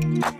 Bye.